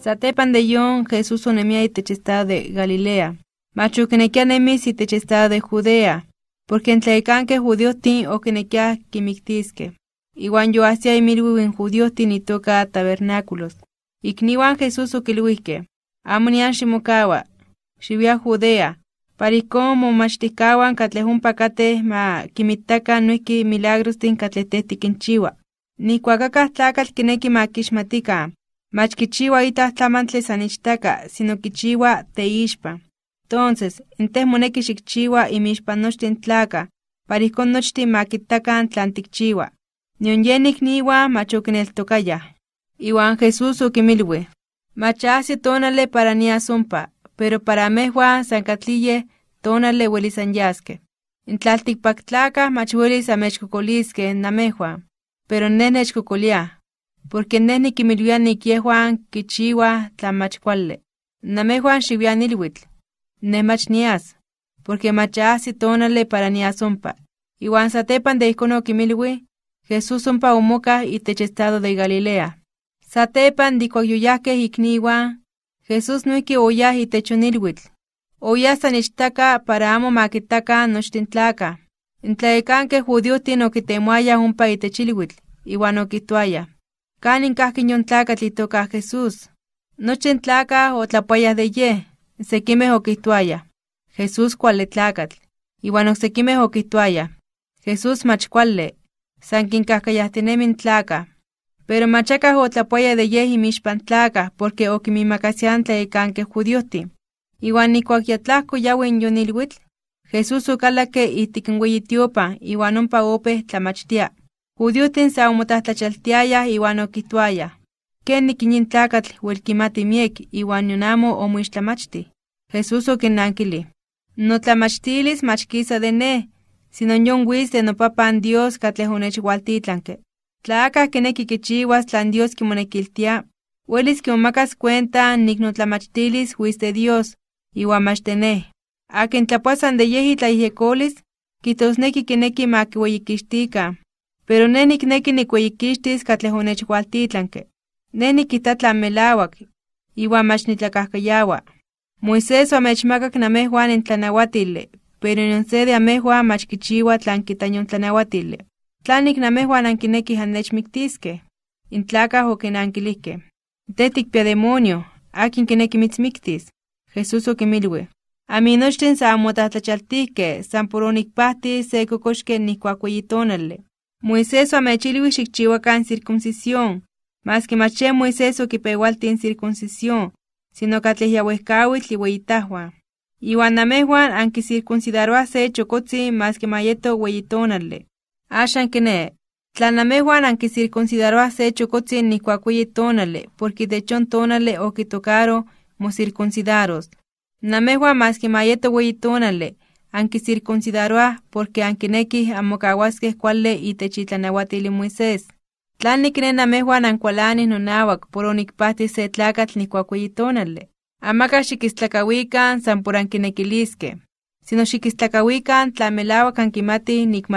Satepan de yon Jesús onemia itech estado de Galilea. Machu kenekia nemis itech estado de Judea. Porque entlecanque judíos tin o kenekia kimiktiske. Iwan yo hacia y en judíos tin y toca tabernáculos. Ikniwan Jesús okilwihke. Amonian shimokawa. Shibia Judea. Paricom momachtikawan katlehun pakate ma kimitaka nuiki milagros tin katletehtikinchiwa. Nikuakakaj tlakatl kineki ma kixmatika. Mach kichiwa itah tlamantli sanichtaka, sino kichiwa teixpa. Entonces, inteh moneki xikchiwa imixpa nochtin tlaka, para ihkon nochtin ma kitakan tlan tikchiwa. Nion yenik niwa mach okineltokayah. Iwan Jesús okimilwi, mach ahsi tonale para niasompa, pero para mehua san katlille tonale welis anyaske. Intlaltikpaktlakah mach welis amechkokoliske namehua, pero neh porque neh nikimilwia nik yehuan kichiwa tlan mach kuali. Namejuan xiwia nilwitl, neh mach nias, porque mach ahsi tonale para nias ompa. Iwan satepan de ihkon okimilwi, Jesús ompa omoka itech estado de Galilea. Satepan dikuak yoyahkeh ikniwan, Jesús noiki oyah itech onilwitl. Oyah san ichtaka para amo makitakan nochtin tlakah. Intlaekankeh judiohtin okitemoayah ompa itech ilwitl, iwan okihtoayah. Kanin kahki yon tlakatl itoka Jesús. Nochen tlaka otlapuayah de ye, sekimeh okihtoayah. Jesús kuali tlakatl. Iwan oksekimeh okihtoayah. Jesús mach kuali, san kinkahkayahtinemin tlaka. Pero machakah otlapuaya de ye imixpan tlaka, porque okimimakasian tlaekankeh judiohtin. Iwan nikuak yatlahko yawen yon ilwitl, Jesús okalake ihtik n weyi tiopa, iwan ompa opeh tlamachtia. Judiohtin sa omotahtlachaltiayah iwan okihtoayah. Kenik yin tlakatl uelkimati miek iwan nion amo omoixtlamachtih. Jesús okinnankili. Notlamachtilis mach kisa de ne, sino yon wis de nopapan Dios katleh onechwaltitlanke. Tlakah kineki kichiwas tlan Dios kimonekiltia, uelis kimomakas cuenta nik notlamachtilis wis de Dios, iwan mach de ne. Akin tlapuasan de yehi tlaihyekolis, kitosneki kineki ma kiueyikixtika, pero neh nikneki nikueyikixtis katleh onechkualtitlanke. Neh nikita tlan melauak, iwan mach nitlakahkayawa. Moisés omechmakak namejuan in tlanawatili, pero nion se de amejuan mach kichiwa tlan kita yon tlanawatili. Tlanik namejuan ankinekih annechmiktiskeh. In tlakah okinankilihkeh. Teh tikpia demonio, akin kineki mitzmiktis. Jesús okimilwi. Aminochtin sa anmotahtlachaltihkeh, san por onikpahti se kokoxkeh nihkuak weyi tonali. Moisés omechilwi xikchiwakan circuncisión, mas que maché Moisés okipewaltin circuncisión, sino katleh yawehkawitl iueyitahuan. Iwan namejuan ankicircuncidaroa se chokotzin mas que mayeto weyitonale. Axan kene, tla namejuan ankicircuncidaroa se chokotzin nihkuak weyi tonale, porque techon tonale okitokaro mocircuncidaros. Namejuan mas que mayeto weyi tonale, ankicircuncidaroa porque ankinekih anmokawaskeh kuali itech itlanauatili Moisés. Tlan nikne namejuan ankualanih nonauak por onikpahti se weyi tonali. Amaka xikistlakawikan san por ankinekiliskeh, sino xikistlakawikan tla melauak ankimatih nik